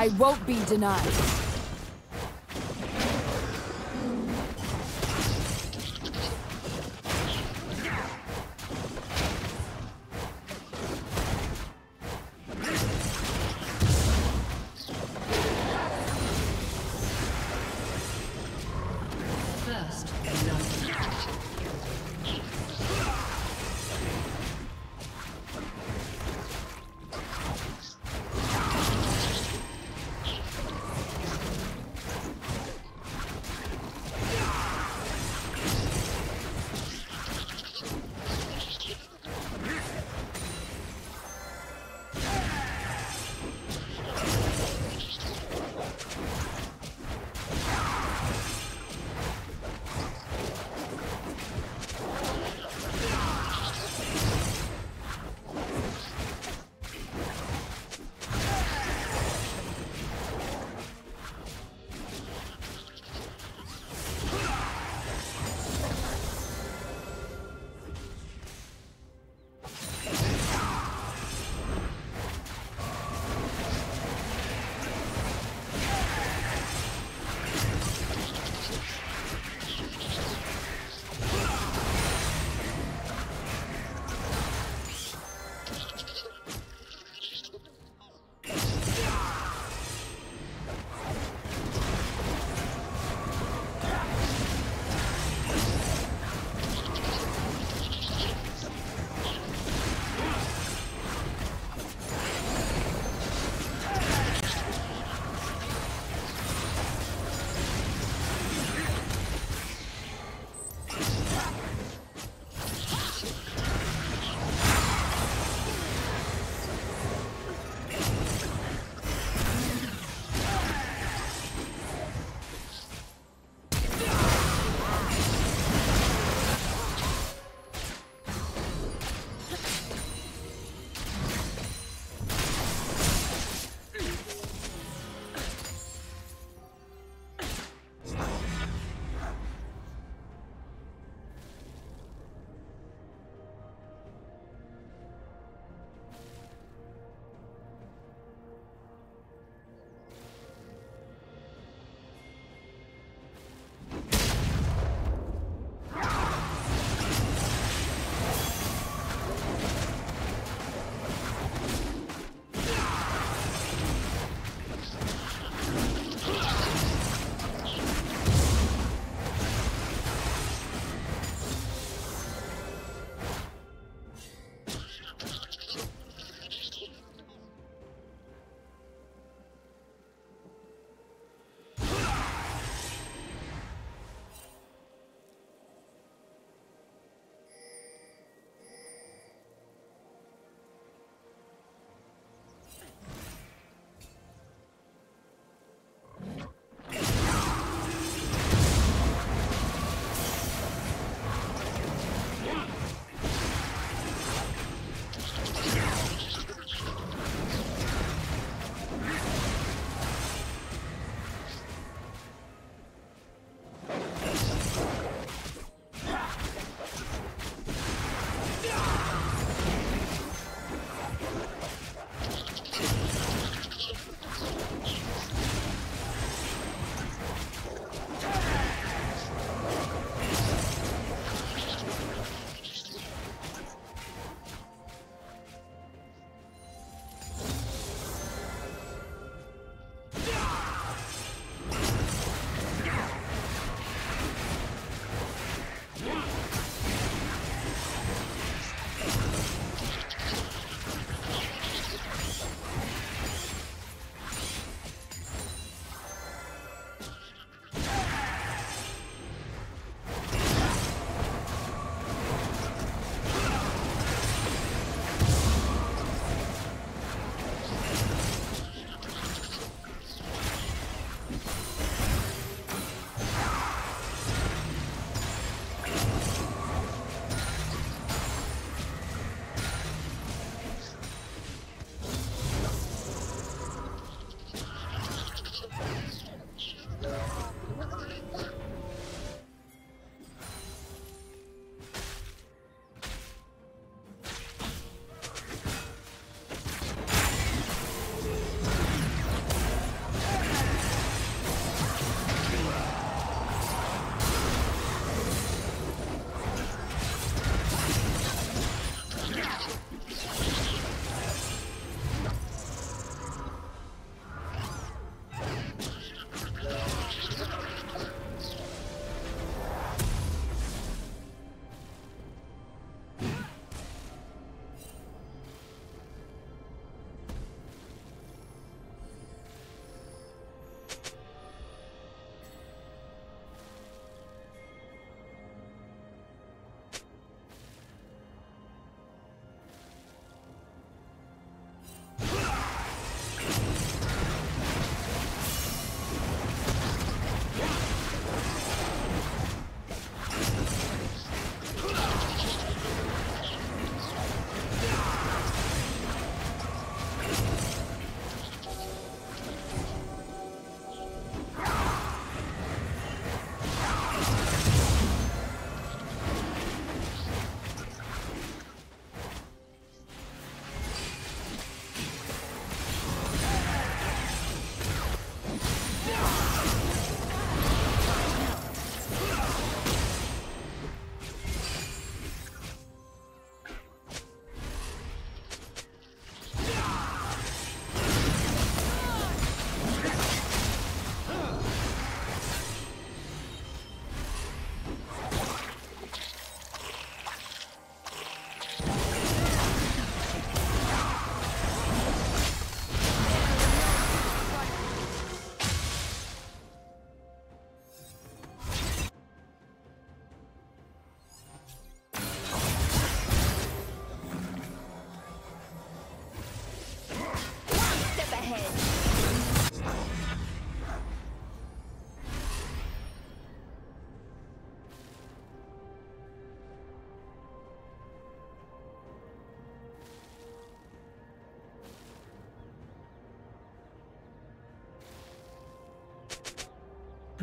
I won't be denied.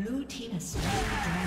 Blue team has.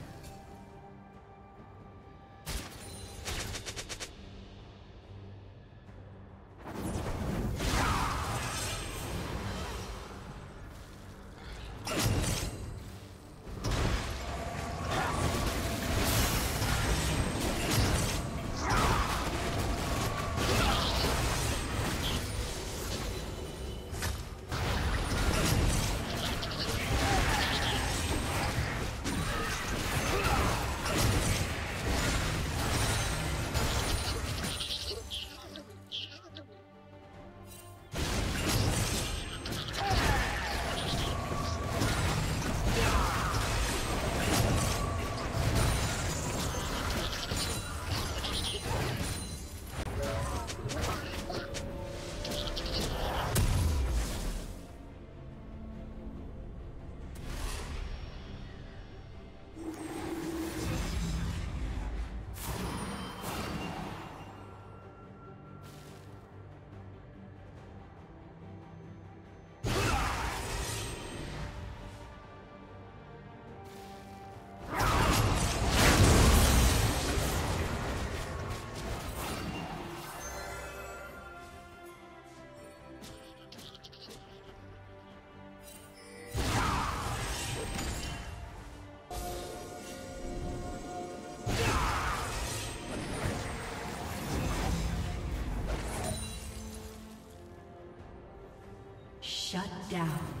Shut down.